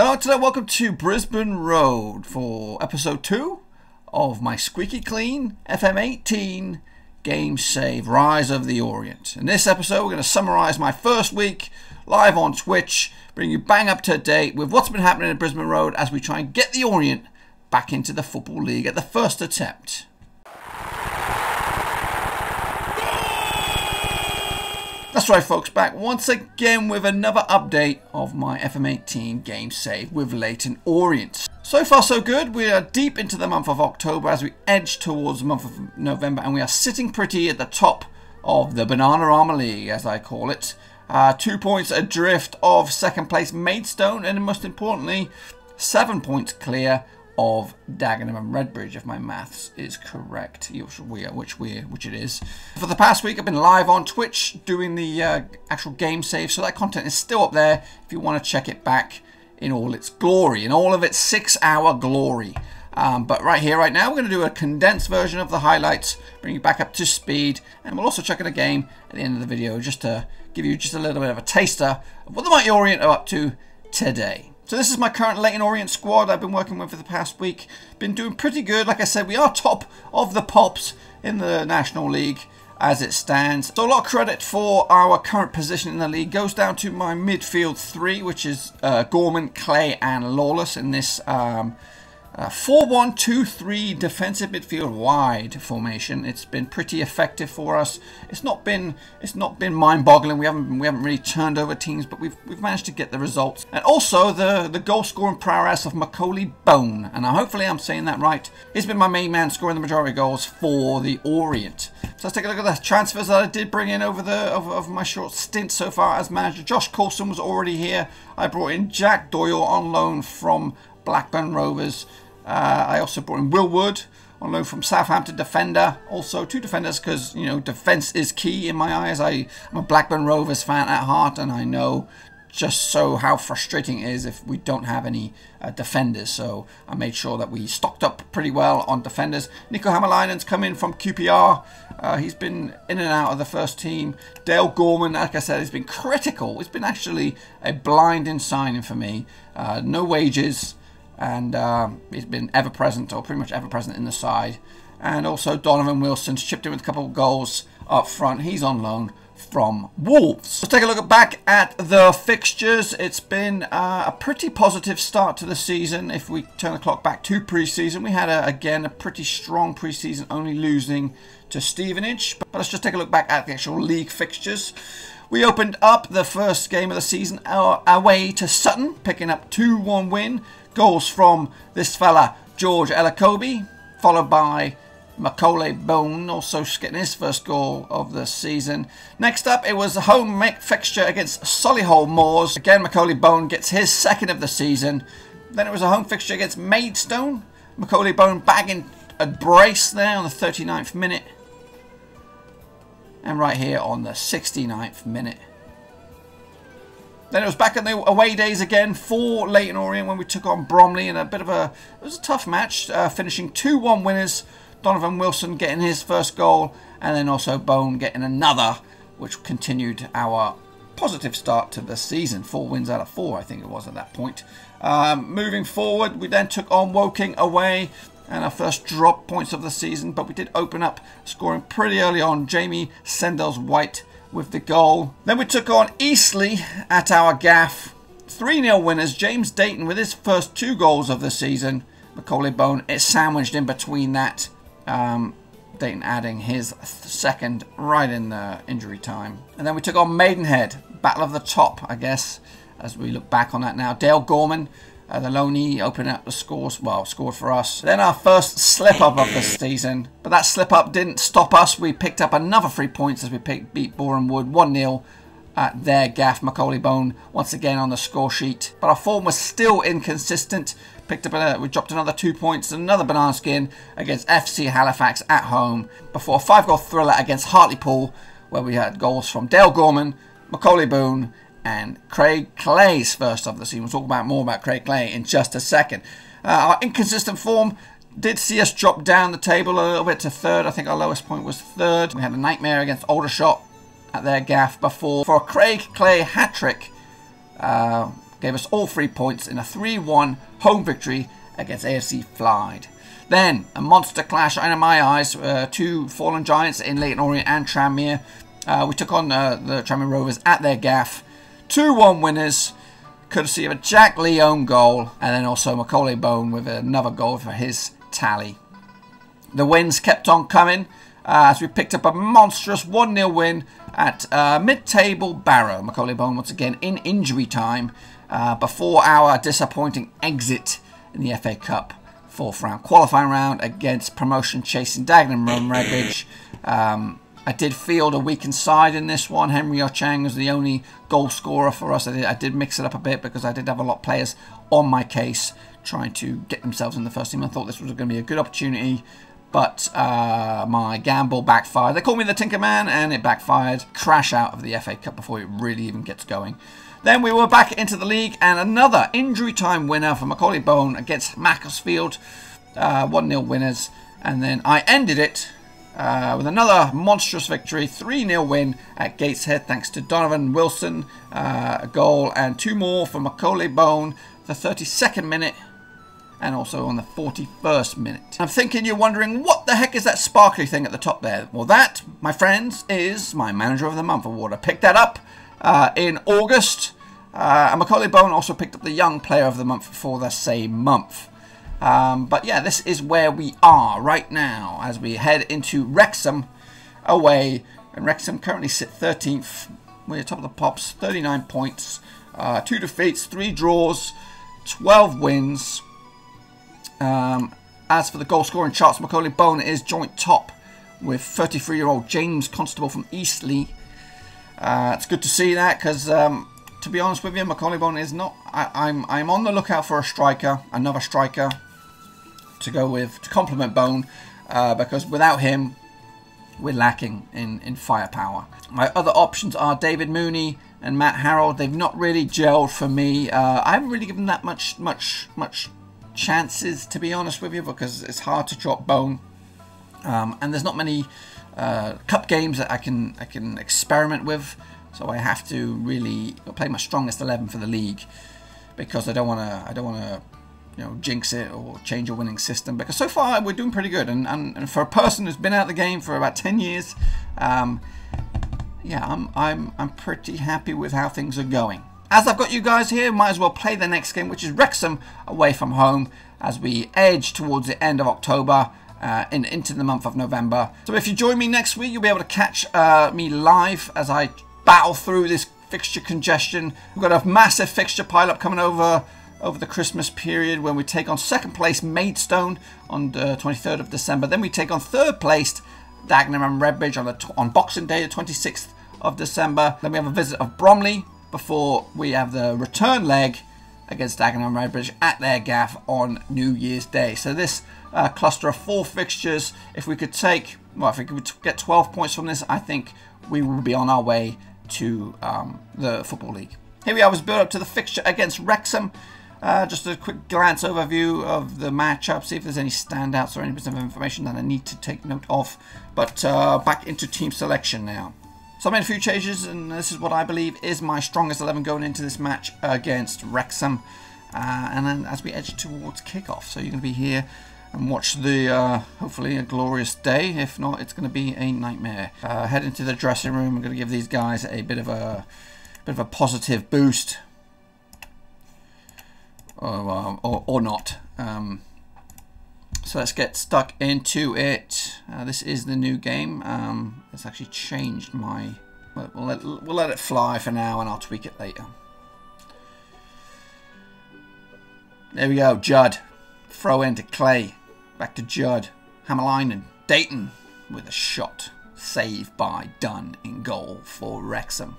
Hello, today welcome to Brisbane Road for episode 2 of my squeaky clean FM18 game save Rise of the Orient. In this episode, we're going to summarize my first week live on Twitch, bring you bang up to date with what's been happening at Brisbane Road as we try and get the Orient back into the Football League at the first attempt. That's right, folks, back once again with another update of my FM18 game save with Leyton Orient. So far, so good. We are deep into the month of October as we edge towards the month of November, and we are sitting pretty at the top of the Bananarama League, as I call it. Uh, two points adrift of second place Maidstone, and most importantly, seven points clear of Dagenham and Redbridge, if my maths is correct, which we which we which it is. For the past week, I've been live on Twitch doing the uh, actual game save, so that content is still up there if you want to check it back in all its glory, in all of its six-hour glory. Um, but right here, right now, we're going to do a condensed version of the highlights, bring you back up to speed, and we'll also check in a game at the end of the video just to give you just a little bit of a taster of what the Mighty Orient are up to today. So this is my current Leyton Orient squad I've been working with for the past week. Been doing pretty good. Like I said, we are top of the pops in the National League as it stands. So a lot of credit for our current position in the league goes down to my midfield three, which is uh, Gorman, Clay and Lawless in this um, 4-1-2-3 uh, defensive midfield wide formation. It's been pretty effective for us. It's not been it's not been mind-boggling. We haven't we haven't really turned over teams, but we've we've managed to get the results. And also the the goal scoring prowess of Macauley Bonne, and hopefully I'm saying that right. He's been my main man scoring the majority of goals for the Orient. So let's take a look at the transfers that I did bring in over the over my short stint so far as manager. Josh Coulson was already here. I brought in Jack Doyle on loan from Blackburn Rovers. Uh, I also brought in Will Wood on loan from Southampton defender. Also two defenders because you know defense is key in my eyes. I, I'm a Blackburn Rovers fan at heart, and I know just so how frustrating it is if we don't have any uh, defenders. So I made sure that we stocked up pretty well on defenders. Niko Hamalainen's come in from QPR. Uh, he's been in and out of the first team. Dale Gorman, like I said, has been critical. It's been actually a blinding signing for me. Uh, no wages and uh, he's been ever present or pretty much ever present in the side. And also Donovan Wilson's chipped in with a couple of goals up front. He's on loan from Wolves. Let's take a look back at the fixtures. It's been uh, a pretty positive start to the season. If we turn the clock back to pre-season, we had, a, again, a pretty strong pre-season, only losing to Stevenage. But let's just take a look back at the actual league fixtures. We opened up the first game of the season away to Sutton, picking up 2-1 win. Goals from this fella, George Elokobi, followed by Macauley Bonne, also getting his first goal of the season. Next up, it was a home fixture against Solihull Moors. Again, Macauley Bonne gets his second of the season. Then it was a home fixture against Maidstone. Macauley Bonne bagging a brace there on the 39th minute. And right here on the 69th minute. Then it was back in the away days again for Leyton Orient when we took on Bromley in a bit of a it was a tough match, uh, finishing 2-1 winners. Donovan Wilson getting his first goal, and then also Bonne getting another, which continued our positive start to the season. Four wins out of four, I think it was at that point. Um, moving forward, we then took on Woking away and our first drop points of the season, but we did open up scoring pretty early on. Jamie Sendles White with the goal. Then we took on Eastleigh at our gaff. 3-0 winners. James Dayton with his first two goals of the season. Macauley Bonne is sandwiched in between that. Um, Dayton adding his second right in the injury time. And then we took on Maidenhead. Battle of the top, I guess, as we look back on that now. Dale Gorman uh, the Loney opening up the scores, well, scored for us. Then our first slip up of the season. But that slip up didn't stop us. We picked up another three points as we picked, beat Boreham Wood 1 0 at their gaff. Macauley Bonne once again on the score sheet. But our form was still inconsistent. Picked up a, we dropped another two points and another banana skin against FC Halifax at home before a five goal thriller against Hartlepool where we had goals from Dale Gorman, Macauley Bonne and Craig Clay's first of the season. We'll talk about more about Craig Clay in just a second. Uh, our inconsistent form did see us drop down the table a little bit to third. I think our lowest point was third. We had a nightmare against Aldershot at their gaff before. For a Craig Clay hat-trick, uh, gave us all three points in a 3-1 home victory against AFC Fylde. Then, a monster clash in my eyes, uh, two fallen giants in Leyton Orient and Tranmere. Uh, we took on uh, the Tranmere Rovers at their gaff. 2-1 winners, courtesy of a Jack Leone goal, and then also Macauley Bonne with another goal for his tally. The wins kept on coming uh, as we picked up a monstrous 1-0 win at uh, mid-table Barrow. Macauley Bonne once again in injury time uh, before our disappointing exit in the FA Cup fourth round qualifying round against promotion chasing Dagenham and Redbridge. Um, I did field a weakened side in this one. Henry Ochieng was the only goal scorer for us. I did, I did mix it up a bit because I did have a lot of players on my case trying to get themselves in the first team. I thought this was going to be a good opportunity but uh, my gamble backfired. They called me the Tinker Man, and it backfired. Crash out of the FA Cup before it really even gets going. Then we were back into the league, and another injury time winner for Macauley Bonne against Macclesfield. 1-0 uh, winners. And then I ended it uh, with another monstrous victory, 3-0 win at Gateshead thanks to Donovan Wilson, uh, a goal, and two more for Macauley Bonne, the 32nd minute and also on the 41st minute. I'm thinking you're wondering, what the heck is that sparkly thing at the top there? Well, that, my friends, is my Manager of the Month award. I picked that up uh, in August, uh, and Macauley Bonne also picked up the Young Player of the Month for the same month. Um, but yeah, this is where we are right now as we head into Wrexham away. And Wrexham currently sit 13th. We're top of the pops, 39 points, uh, two defeats, three draws, 12 wins. Um, as for the goal scoring charts, Macauley Bonne is joint top with 33-year-old James Constable from Eastleigh. Uh, it's good to see that because, um, to be honest with you, Macauley Bonne is not. I, I'm, I'm on the lookout for a striker, another striker to go with to complement Bonne, uh, because without him, we're lacking in in firepower. My other options are David Mooney and Matt Harrold. They've not really gelled for me. Uh, I haven't really given that much much much chances, to be honest with you, because it's hard to drop Bonne. Um, and there's not many uh, cup games that I can I can experiment with, so I have to really play my strongest 11 for the league because I don't want to I don't want to you know jinx it or change a winning system because so far we're doing pretty good and, and, and for a person who's been out of the game for about 10 years um, yeah I'm, I'm I'm pretty happy with how things are going as I've got you guys here, might as well play the next game, which is Wrexham away from home as we edge towards the end of October uh, and into the month of November. So if you join me next week, you'll be able to catch uh, me live as I battle through this fixture congestion. We've got a massive fixture pile-up coming over over the Christmas period when we take on second place Maidstone on the 23rd of December. Then we take on third place Dagenham and Redbridge on, the on Boxing Day, the 26th of December. Then we have a visit of Bromley before we have the return leg against Dagenham and Redbridge at their gaff on New Year's Day. So this uh, cluster of four fixtures, if we could take, well, if we could get 12 points from this, I think we will be on our way to um, the Football League. Here we are, was built up to the fixture against Wrexham. Uh, just a quick glance overview of the matchup, see if there's any standouts or any bits of information that I need to take note of. But uh, back into team selection now. So I made a few changes, and this is what I believe is my strongest 11 going into this match against Wrexham. Uh, and then as we edge towards kickoff, so you're going to be here and watch the, uh, hopefully, a glorious day. If not, it's going to be a nightmare. Uh, head into the dressing room. I'm going to give these guys a bit of a bit of a positive boost. Or, um, or, or not. Um, so let's get stuck into it. Uh, this is the new game. Um, it's actually changed my... We'll, we'll, let, we'll let it fly for now and I'll tweak it later. There we go, Judd. Throw into Clay. Back to Judd. Hämäläinen and Dayton with a shot. Save by Dunn in goal for Wrexham.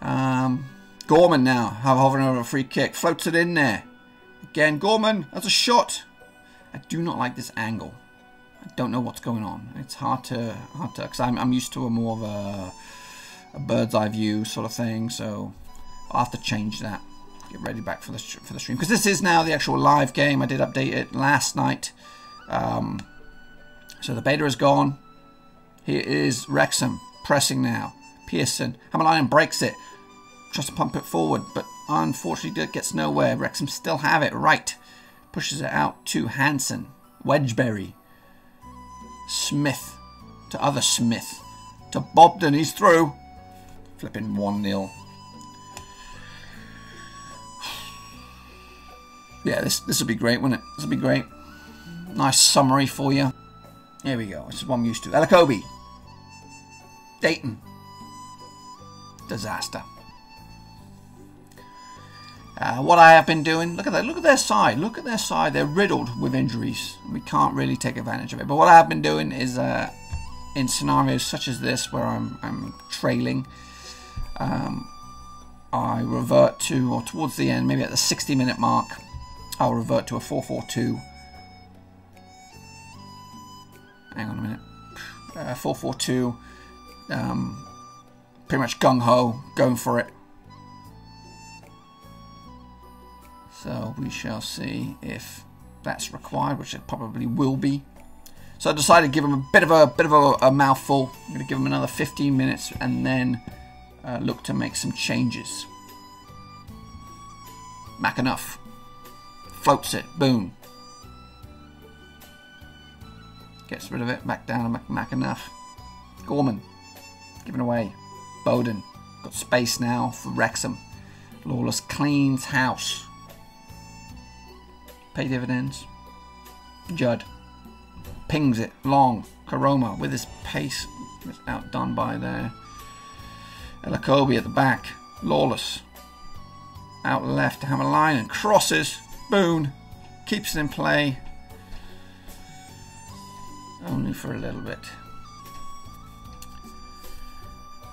Um, Gorman now, have hovering over a free kick. Floats it in there. Again, Gorman, that's a shot. I do not like this angle. I don't know what's going on. It's hard to, hard to, because I'm, I'm used to a more of a, a bird's eye view sort of thing, so I'll have to change that. Get ready back for the, for the stream. Because this is now the actual live game. I did update it last night. Um, so the beta is gone. Here is Wrexham pressing now. Pearson. Hämäläinen breaks it. Tries to pump it forward, but unfortunately it gets nowhere. Wrexham still have it. Right. Pushes it out to Hansen. Wedgbury. Smith. To other Smith. To Bowden. He's through. Flipping 1-0. Yeah, this this will be great, wouldn't it? This would be great. Nice summary for you. Here we go. This is what I'm used to. Elokobi. Dayton. Disaster. Uh, what I have been doing, look at that, look at their side, look at their side, they're riddled with injuries. We can't really take advantage of it. But what I have been doing is, uh, in scenarios such as this, where I'm, I'm trailing, um, I revert to, or towards the end, maybe at the 60 minute mark, I'll revert to a 442. Hang on a minute. Uh, 442. Um, pretty much gung ho, going for it. So we shall see if that's required, which it probably will be. So I decided to give him a bit of a bit of a, a mouthful. I'm going to give him another 15 minutes and then uh, look to make some changes. McAnuff floats it, boom. Gets rid of it, back down to McAnuff. Gorman, given away. Bowden, got space now for Wrexham. Lawless cleans house. Pay dividends. Judd pings it long. Koroma with his pace is outdone by there. Elokobi at the back. Lawless. Out left to have a line and Crosses. Bonne. Keeps it in play. Only for a little bit.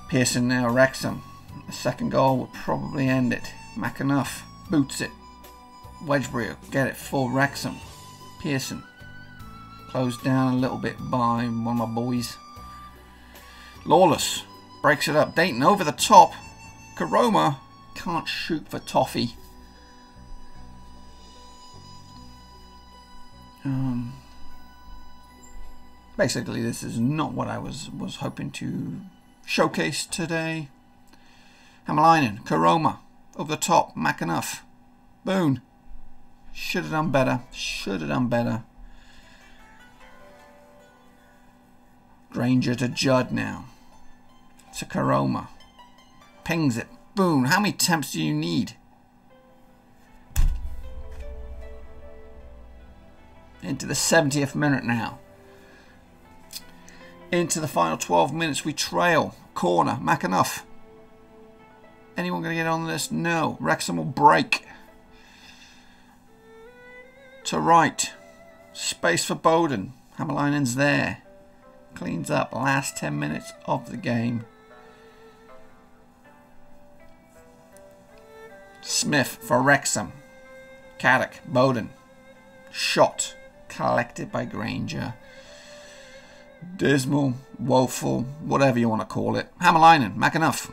Pearson now Wrexham. The second goal will probably end it. McAnuff boots it. Wedgbury get it for Wrexham. Pearson closed down a little bit by one of my boys. Lawless breaks it up. Dayton over the top. Koroma can't shoot for Toffee. Um, basically, this is not what I was was hoping to showcase today. Hämäläinen, Koroma, over the top, McAnuff, Bonne. Should have done better. Should have done better. Grainger to Judd now. To Koroma. Pings it. Boom. How many attempts do you need? Into the 70th minute now. Into the final 12 minutes we trail. Corner. McAnuff. Anyone going to get on this? No. Wrexham will break to right. Space for Bowden. Hämäläinen's there. Cleans up last 10 minutes of the game. Smith for Wrexham. Caddick, Bowden. Shot. Collected by Grainger. Dismal, woeful, whatever you want to call it. Hämäläinen, McAnuff.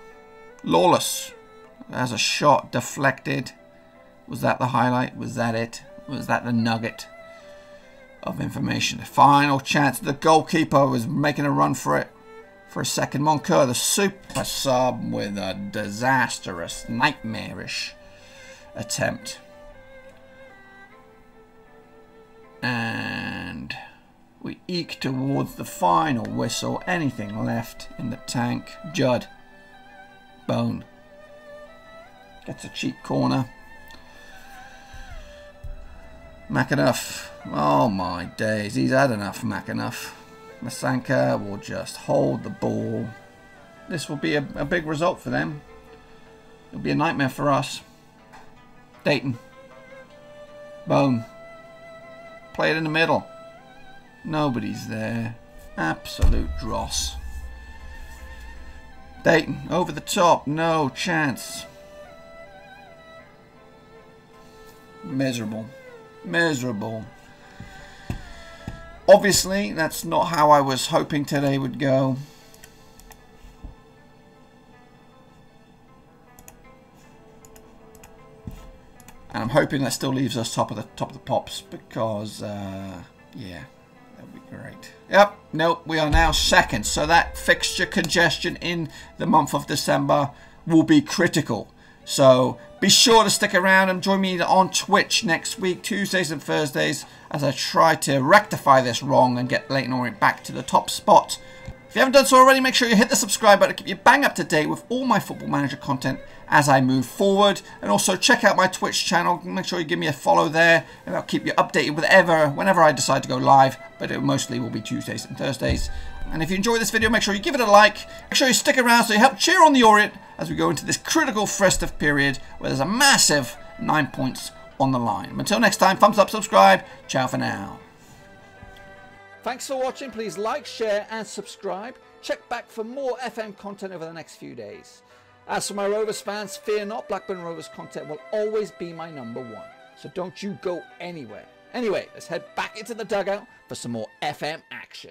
Lawless. Has a shot deflected. Was that the highlight? Was that it? Was that the nugget of information. The final chance. The goalkeeper was making a run for it for a second. Moncur, the super sub, with a disastrous, nightmarish attempt. And we eke towards the final whistle. Anything left in the tank. Judd. Bonne. Gets a cheap corner. McAnuff. Oh my days, he's had enough McAnuff. Masanka will just hold the ball. This will be a, a big result for them. It'll be a nightmare for us. Dayton. Bonne. Play it in the middle. Nobody's there. Absolute dross. Dayton, over the top. No chance. Miserable. Miserable. Obviously, that's not how I was hoping today would go. And I'm hoping that still leaves us top of the top of the pops because, uh, yeah, that would be great. Yep, nope, we are now second. So that fixture congestion in the month of December will be critical. So be sure to stick around and join me on Twitch next week, Tuesdays and Thursdays, as I try to rectify this wrong and get Leyton Orient back to the top spot. If you haven't done so already, make sure you hit the subscribe button to keep you bang up to date with all my Football Manager content as I move forward. And also check out my Twitch channel. Make sure you give me a follow there, and I'll keep you updated with ever, whenever I decide to go live. But it mostly will be Tuesdays and Thursdays. And if you enjoy this video, make sure you give it a like. Make sure you stick around so you help cheer on the Orient as we go into this critical festive period where there's a massive nine points on the line. Until next time, thumbs up, subscribe. Ciao for now. Thanks for watching. Please like, share and subscribe. Check back for more FM content over the next few days. As for my Rovers fans, fear not, Blackburn Rovers content will always be my number one. So don't you go anywhere. Anyway, let's head back into the dugout for some more FM action.